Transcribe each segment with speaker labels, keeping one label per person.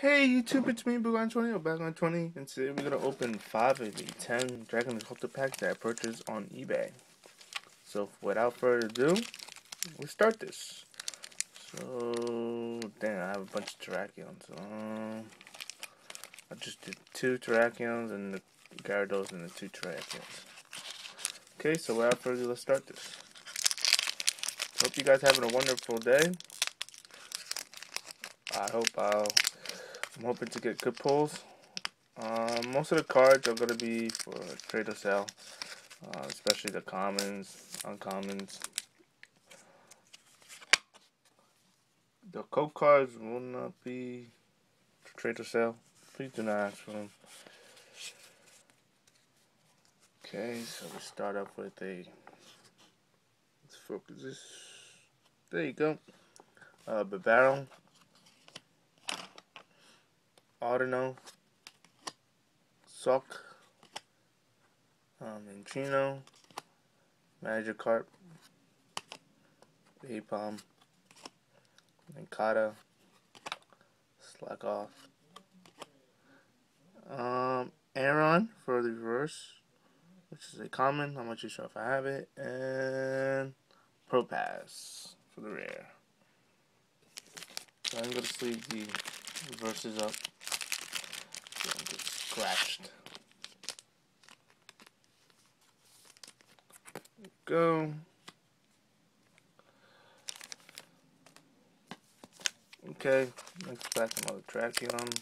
Speaker 1: Hey YouTube, it's me, Boogon20, or back on 20, and today we're going to open 5 of the 10 Dragon Exalted packs that I purchased on eBay. So, without further ado, we start this. So, damn, I have a bunch of Terrakions. Um, I just did two Terrakions and the Gyarados and the two Terrakions. Okay, so without further ado, let's start this. Hope you guys having a wonderful day. I hope I'll I'm hoping to get good pulls. Uh, most of the cards are going to be for trade or sale, uh, especially the commons, uncommons. The code cards will not be for trade or sale. Please do not ask for them. Okay, so we start off with a. Let's focus this. There you go. Uh, Bavaro. Audino, Sawk, um, Intrino, Magikarp, Aipom, Nincada, Slack Off, um, Aron for the reverse, which is a common, I'm not too sure if I have it, and Probopass for the rare. So I'm going to sleeve the reverses up scratched. Go. Okay, let's back another Terrakion.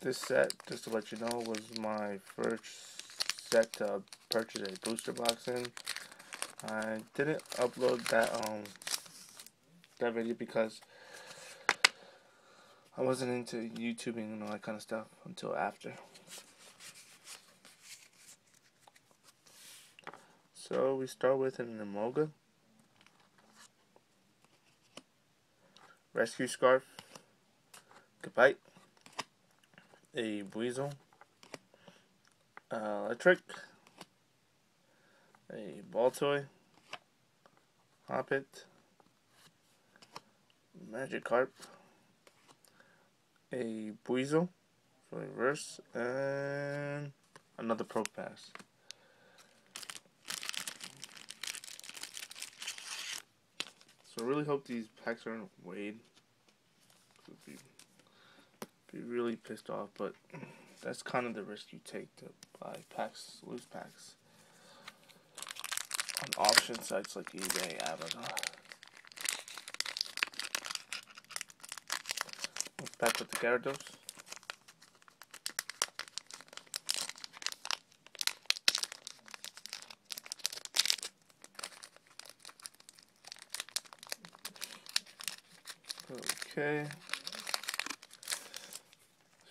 Speaker 1: This set, just to let you know, was my first set to purchase a booster box in. I didn't upload that um that video because I wasn't into YouTubing and all that kind of stuff until after. So we start with an Emolga. Rescue Scarf. Goodbye. A Weasel. Uh, electric. A Baltoy. Hoppip, Magikarp, a Buizel for reverse, and another Probopass. So I really hope these packs aren't weighed. Be, be really pissed off, but that's kind of the risk you take to buy packs, loose packs on auction sites like eBay, Amazon. Back with the Gyarados. Okay.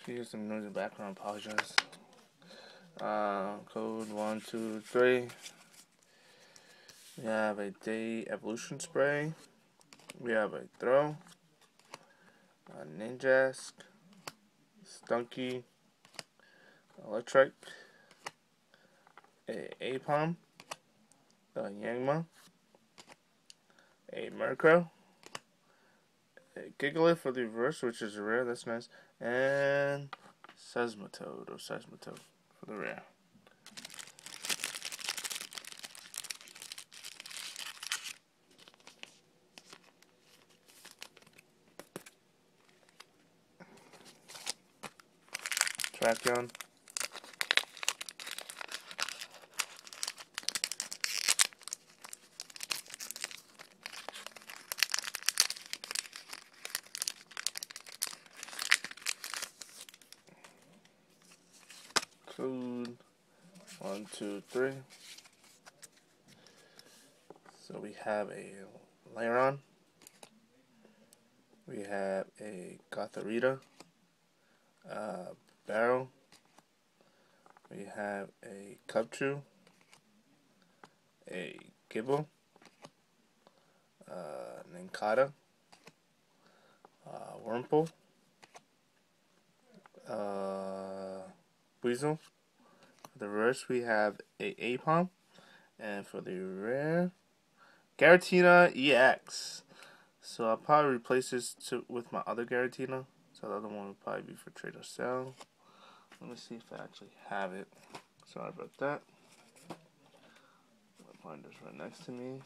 Speaker 1: If you some noise in the background, apologize. Uh, code one, two, three. We have a Devolution Spray. We have a Throh. A Ninjask. Stunky. Electric. A Aipom. A Yanma. A Murkrow. A Gigalith for the reverse, which is rare, that's nice. And Seismitoad or Seismitoad for the rare. Terrakion. Code one, two, three. So we have a Lairon. We have a Gothorita. Uh, barrel. We have a Cubchoo, a Gible, uh, Nincada, uh, Wurmple, uh, Weasel. For the reverse, we have a Aipom And for the rare, Giratina EX. So I'll probably replace this to, with my other Giratina. So the other one will probably be for trade or sell. Let me see if I actually have it. Sorry about that. My binder's right next to me.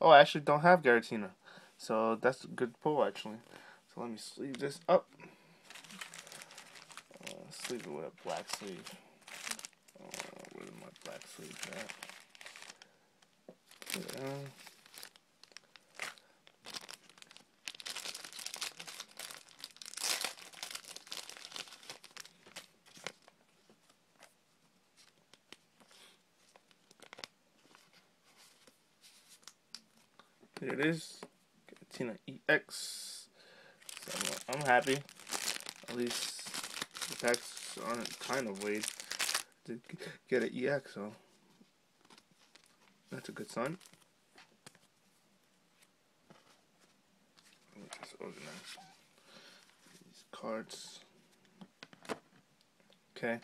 Speaker 1: Oh, I actually don't have Giratina. So that's a good pull, actually. So let me sleeve this up. Uh, sleeve it with a black sleeve. Uh, where's my black sleeve at? Yeah. Here it is. Tina EX. So I'm, I'm happy. At least the packs aren't kind of weighed to get an EX, so that's a good sign. Let just organize these cards. Okay.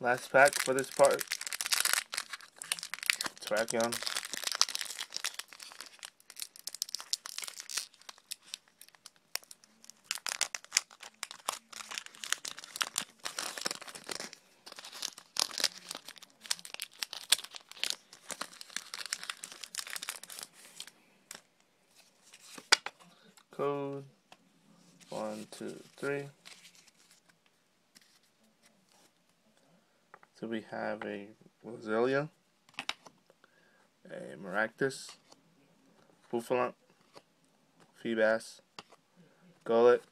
Speaker 1: Last pack for this part. Terrakion. Code. One, two, three. So we have a Roselia, a Maractus, Bouffalant, Feebas, Golett,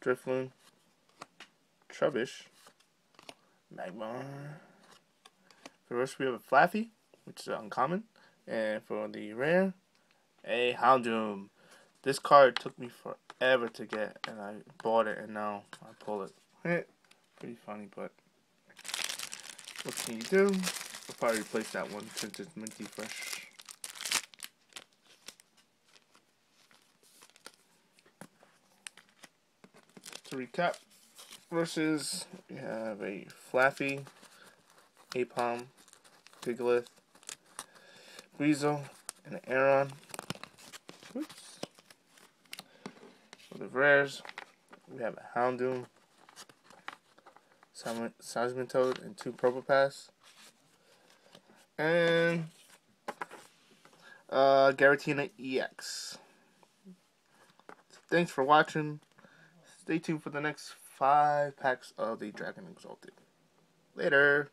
Speaker 1: Drifloon, Trubbish, Magmar. For rest we have a Flaaffy, which is uncommon. And for the rare, a Houndoom. This card took me forever to get, and I bought it, and now I pull it. Eh, pretty funny, but what can you do? I'll probably replace that one since it's minty fresh. To recap, versus we have a Flaaffy, Aipom, Piglet, Weasel, and an Aron. Oops the rares, we have a Houndoom, Seismitoad, and two Probopass. And uh, Giratina EX. Thanks for watching. Stay tuned for the next five packs of the Dragon Exalted. Later.